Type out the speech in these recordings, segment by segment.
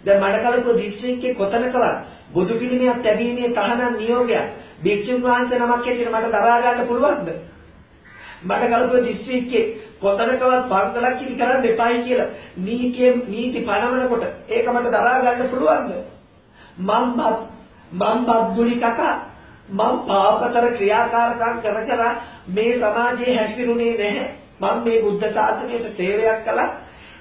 දැන් මඩකලපුව දිස්ත්‍රික්කයේ කොතනකවත් බුදු පිළිමයක් තැබීමේ තහනම් නියෝගයක් භික්ෂුන් වහන්සේ නමක් හැටියට මට දරා ගන්න පුළුවන්ද? මඩකලපුව දිස්ත්‍රික්කයේ කොතනකවත් පන්සලක් ඉදි කරන්න එපායි කියලා නීතිය නීති පනවනකොට ඒක මට දරා ගන්න පුළුවන්ද? මම මම බද්දුලි කකා මම පාපතර ක්‍රියාකාරකම් කර කර මේ සමාජයේ හැසිරුණේ නැහැ. මම මේ බුද්ධ ශාසනයට සේවයක් කළා.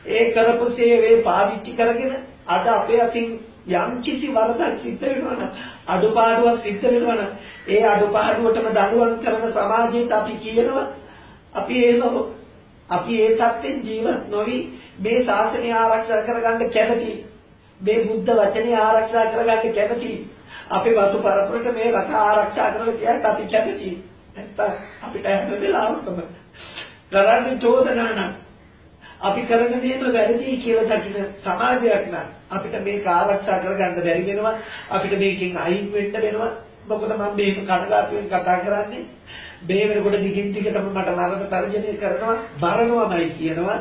ඒ කරපු සේවය පාවිච්චි කරගෙන අද අපේ අතින් යම් කිසි වරදක් සිද්ධ වෙනවනම් අඩුපාඩුවක් සිද්ධ වෙනවනම් ඒ අඩුපාඩුවටම දඬුවම් කරන සමාජයට අපි කියනවා අපි එහෙම අපි ඒ தත්ත්වෙන් ජීවත් නොවි මේ ශාසනය ආරක්ෂා කරගන්න කැමති මේ බුද්ධ වචනේ ආරක්ෂා කරගන්න කැමති අපි වතු පරපුරට මේ රට ආරක්ෂා කරලා තියන්න අපි කැමති. නැත්තම් අපිට හැම වෙලාවකම කරන්නේ චෝදනා නම් අපි කරන දේම වැරදි කියලා දකින සමාජයක් නම් අපිට මේක ආරක්ෂා කරගන්න බැරි වෙනවා. අපිට මේකෙන් අයින් වෙන්න වෙනවා. මොකද මම මේක කනගාටුවෙන් කතා කරන්නේ. මේ වෙනකොට දිගින් දිගටම මට මරණ තර්ජනය කරනවා. මරණවමයි කියනවා.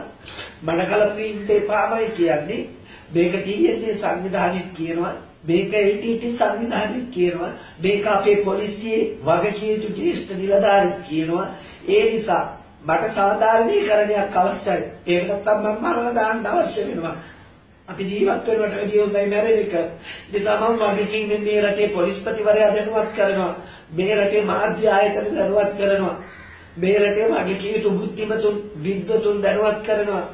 මඩ කලපින් ඉන්න එපාමයි කියන්නේ. මේක TNA සංවිධානයේ කියනවා. මේක LTT සංවිධානයේ කියනවා. මේක අපේ පොලිසියේ වගකීම් යුතු ජ්‍යෙෂ්ඨ නිලධාරීන් කියනවා. ඒ නිසා මට සාධාරණීකරණයක් අවශ්‍යයි. ඒක නැත්තම් මම මරණ දාන්න අවශ්‍ය වෙනවා. අපි ජීවත් වෙනවට වැඩිය හොඳයි මැරෙන එක. නිසා මම වගකීමෙන් මේ රටේ පොලිස්පතිවරයා දැනුවත් කරනවා. මේ රටේ මාධ්‍ය ආයතන දැනුවත් කරනවා. මේ රටේ වගකීම් යුතු බුද්ධිමතුන් විද්වතුන් දැනුවත් කරනවා.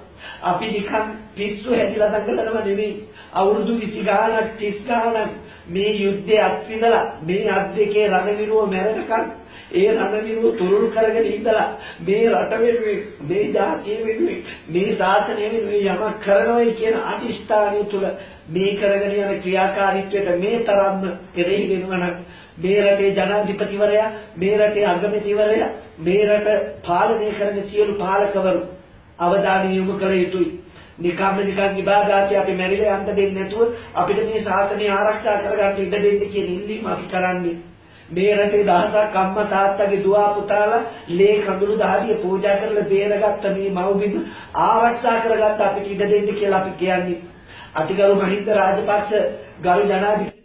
අපි නිකන් පිස්සු හැදිලා දඟලනව නෙවෙයි. අවුරුදු 20 ගාණක් 30 ගාණක් මේ යුද්ධය අත්විඳලා මේ අත් දෙකේ රණවිරුව මැරෙනකන් ඒ රණවිරුව තුරුල් කරගෙන ඉඳලා මේ රට වෙනුවෙන් මේ ජාතිය වෙනුවෙන් මේ ශාසනය වෙනුවෙන් යමක් කරනවයි කියන අදිෂ්ඨානය තුල මේ කරගෙන යන ක්‍රියාකාරීත්වයට මේ තරම්ම කෙරෙහි වෙනවනම් මේ රටේ ජනාධිපතිවරයා මේ රටේ අගමැතිවරයා මේ රට පාලනය කරන සියලු පාලකවරු අවධානය යොමු කළ යුතුයි. නිකම්ම නිකන් ඉබාදාති අපි මැරිලා යන්න දෙන්නේ නැතුව අපිට මේ ශාසනය ආරක්ෂා කරගන්න ඉඩ දෙන්න කියන ඉල්ලීම අපි කරන්නේ. මේ රටේ දහසක් අම්මා තාත්තගේ දුව පුතාලා ලේ කඳුළු දහඩිය පූජා කරලා බේරගත්ත මේ මව්බිම ආරක්ෂා කරගන්න අපිට ඉඩ දෙන්න කියලා අපි කියන්නේ. අතිගරු මහින්ද රාජපක්ෂ ගරු ජනාධිපති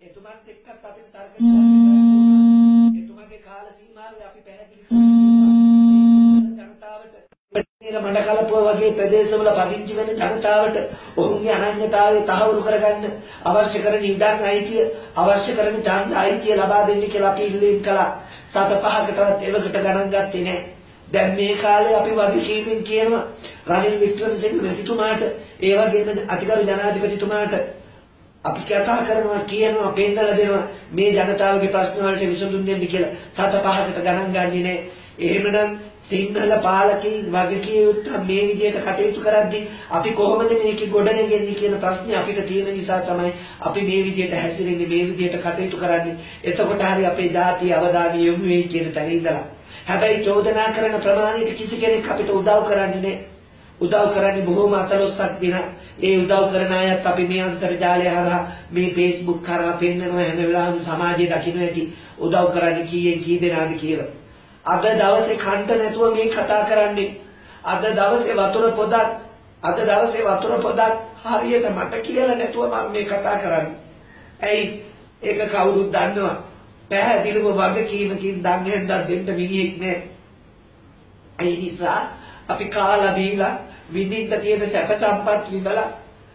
එතුමත් එක්කත් අපිට තර්ක එතුමගේ කාල සීමාවේ අපි පැහැදිලි කරලා ජනතාවට මඩ කලපුව වගේ ප්‍රදේශවල පදිංචි වෙන ජනතාවට ඔවුන්ගේ අනන්‍යතාවය තහවුරු කරගන්න අවශ්‍ය කරන ඉඩම් අයිතිය අවශ්‍ය කරන ඡන්ද අයිතිය ලබා දෙන්න කියලා අපි ඉල්ලීම් කළා. සත පහකටවත් එවකට ගණන් ගත්තේ නැහැ. දැන් මේ කාලේ අපි වගකීමෙන් කියනවා රනිල් වික්‍රමසිංහ මැතිතුමාට ඒ වගේම අතිගරු ජනාධිපතිතුමාට අපි කතා කරනවා කියනවා පෙන්නලා දෙනවා මේ ජනතාවගේ ප්‍රශ්න වලට විසඳුම් දෙන්න කියලා සත පහකට ගණන් ගන්නේ නැහැ. එහෙමනම් සිංහල පාලකයන් වගකීම් යුක්ත මේ විදිහට කටයුතු කරද්දී අපි කොහොමද මේක ගොඩනගෙන්නේ කියන ප්‍රශ්නේ අපිට තියෙන නිසා තමයි අපි මේ විදිහට හැසිරෙන්නේ මේ විදිහට කටයුතු කරන්නේ. එතකොට හරි අපේ ධාතිය අවධානය යොමු වෙයි කියන තැන ඉඳලා. හැබැයි චෝදනා කරන ප්‍රමාණයට කිසි කෙනෙක් අපිට උදව් කරන්නේ නැහැ. උදව් කරන්නේ බොහොම අතලොස්සක් දින. ඒ උදව් කරන අයත් අපි මේ අන්තර්ජාලය හරහා මේ Facebook කරා පෙන්නනවා හැම වෙලාවෙම සමාජයේ දකින්න ඇති උදව් කරන්නේ කීයෙන් කී දෙනාද කියලා. අද දවසේ කන්ට නැතුව මේ කතා කරන්නේ. අද දවසේ වතුර පොදක් අද දවසේ වතුර පොදක් හරියට මට කියලා නැතුව මම මේ කතා කරන්නේ. ඇයි? ඒක කවුරුත් දන්නවා. පැහැදිලිව වගකීමකින් දන් හෙන්දක් දෙන්න මිනිහෙක් නෑ. ඒ නිසා අපි කාලා බීලා විඳින්න තියෙන සැප සම්පත් විඳලා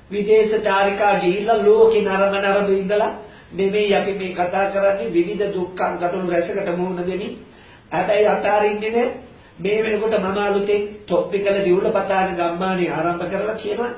විදේශ චාරිකා ගිහිල්ලා ලෝකේ නරම නරම ඉඳලා නෙමෙයි අපි මේ කතා කරන්නේ විවිධ දුක්ඛ ගැටලු රැසකට මුහුණ දෙමින් හැබැයි අතාරින්නේ නෑ. මේ වෙනකොට මම අලුතෙන් තොප්පිකල දියුල පතාන ගම්මානේ ආරම්භ කරලා කියනවා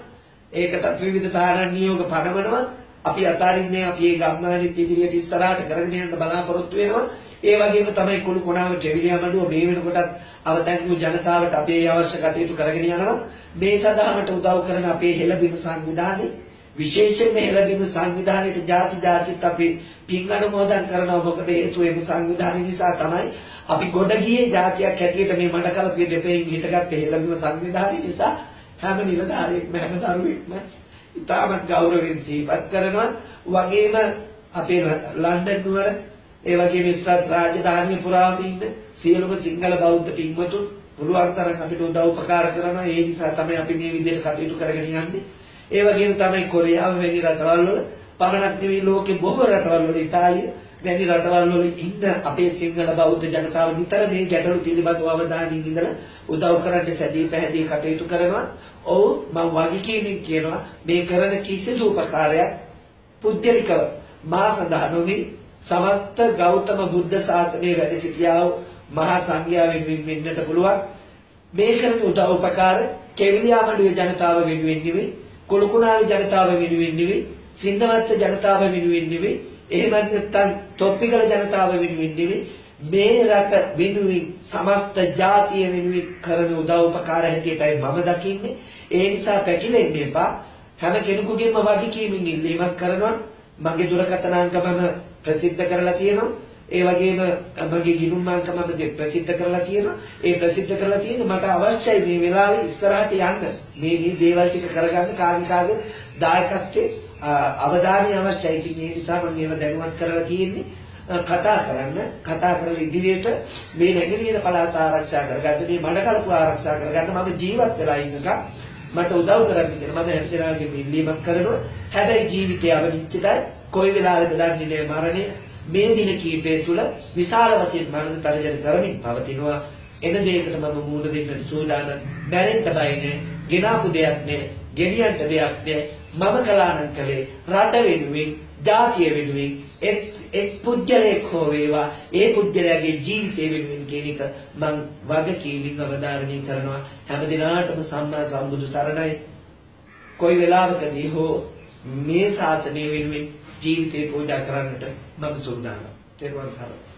ඒකටත් විවිධ තාරණ නියෝග පනවනවා. අපි අතාරින්නේ අපි මේ ගම්මානෙත් ඉදිරියට ඉස්සරහට කරගෙන යන්න බලාපොරොත්තු වෙනවා. ඒ වගේම තමයි කුළු කොණාව කෙවිලියා මඩුව මේ වෙනකොටත් අවතැන්වූ ජනතාවට අපේ අවශ්‍ය කටයුතු කරගෙන යනවා. මේ සඳහාමට උදව් කරන අපේ හෙළබිම සංවිධානයේ. විශේෂයෙන්ම හෙළබිම සංවිධානයේ ಜಾති ಜಾතිත් අපි පින් අනුමෝදන් කරනවා. මොකද හේතුව මේ සංවිධානය නිසා තමයි අපි ගොඩ ගියේ જાතියක් හැටියට මේ මඩකලපිය දෙපෙන් හිටගත්ත හෙළබිම සංවිධානය නිසා හැම නිලධාරියෙක්ම හැම දරුවෙක්ම ඉතාමත් ගෞරවයෙන් සිහිපත් කරනවා. වගේම අපේ ලන්ඩන් නුවර ඒ වගේම ඉස්රාත් රාජධානිය පුරාම ඉන්න සියලුම සිංහල බෞද්ධ පින්වතුන් පුළුවන් තරම් අපිට උදව් උපකාර කරනවා. ඒ නිසා තමයි අපි මේ විදිහට කටයුතු කරගෙන යන්නේ. ඒ වගේම තමයි කොරියාව වැනි රටවල් වල පමණක් නෙවෙයි ලෝකේ බොහෝ රටවල් වල ඉතාලිය වැනි රටවල් වල ඉන්න අපේ සිංහල බෞද්ධ ජනතාව නිතර මේ ගැටලු පිළිබඳව අවධානයෙන් ඉඳලා උදව් කරන්න සැදී පැහැදී කටයුතු කරනවා. ඔව් මම වගකීමෙන් කියනවා මේ කරන කිසිදු උපකාරයක් පුද්ගලිකව මා සඳහා නොවේ සමස්ත ගෞතම බුද්ධ ශාසනයේ වැඩ සිටියා වූ මහා සංඝයා වෙනුවෙන් වෙන්නට පුළුවන් මේ කරන උදව් උපකාර කෙවිලියාමඩුවේ ජනතාව වෙනුවෙන් නෙවෙයි කුළුකුණාවේ ජනතාව වෙනුවෙන් නෙවෙයි සින්නවත්ත ජනතාව වෙනුවෙන් නෙවෙයි එහෙම නැත්නම් තොප්පිගල ජනතාව වෙනුවෙන් නෙවෙයි මේ රට වෙනුවෙන් සමස්ත ජාතිය වෙනුවෙන් කරන උදව් උපකාර හැටියටයි මම දකින්නේ. ඒ නිසා පැකිලෙන්න එපා. හැම කෙනෙකුගේම වගකීමෙන් ඉල්ලීමක් කරනවා. මගේ දුරකථන අංක මම ප්‍රසිද්ධ කරලා තියෙනවා. ඒ වගේම මගේ ගිණුම් අංක මම ප්‍රසිද්ධ කරලා තියෙනවා. ඒ ප්‍රසිද්ධ කරලා තියෙන්නේ මට අවශ්‍යයි මේ වෙලාවේ ඉස්සරහට යන්න. මේ මේ දේවල් ටික කරගන්න කාගේ කාගේ දායකත්වයේ අවධානය අවශ්‍යයි. ඉතින් ඒ නිසා මම ඒව දැනුවත් කරලා තියෙන්නේ. කතා කරන්න කතා කරලා ඉදිරියට මේ නැගෙනහිර පළාත ආරක්ෂා කරගන්න මේ මඩකලපු ආරක්ෂා කරගන්න මම ජීවත් වෙලා ඉන්නකම් මට උදව් කරන්න කියලා මම හැමදෙනාගේම ඉල්ලීමක් කරනවා. හැබැයි ජීවිතය අවනිච්චදයි කොයි වෙලාවෙද දන්නේ නැහැ මරණය. මේ දින කීපය තුල විශාල වශයෙන් මරණ තරජන කරමින් පවතිනවා. එන දෙයකට මම මූණ දෙන්නට සූදානම්. මැරෙන්න බය නැහැ ගෙනාපු දෙයක් නැහැ ගෙනියන්න දෙයක් නැහැ මම කලානම් කලේ රට වෙනුවෙන් ජාතිය වෙනුවෙන් එක් එක් පුද්ගලයෙක් හෝ වේවා. ඒ පුද්ගලයාගේ ජීවිතය වෙනුවෙන් කියන එක මම වගකීමින් අවධාරණය කරනවා. හැම දිනාටම සම්මා සම්බුදු සරණයි. කොයි වෙලාවකදී හෝ මේ ශාසනය වෙනුවෙන් ජීවිතේ පූජා කරන්නට මම සූදානම්. තෙරුවන් සරණයි.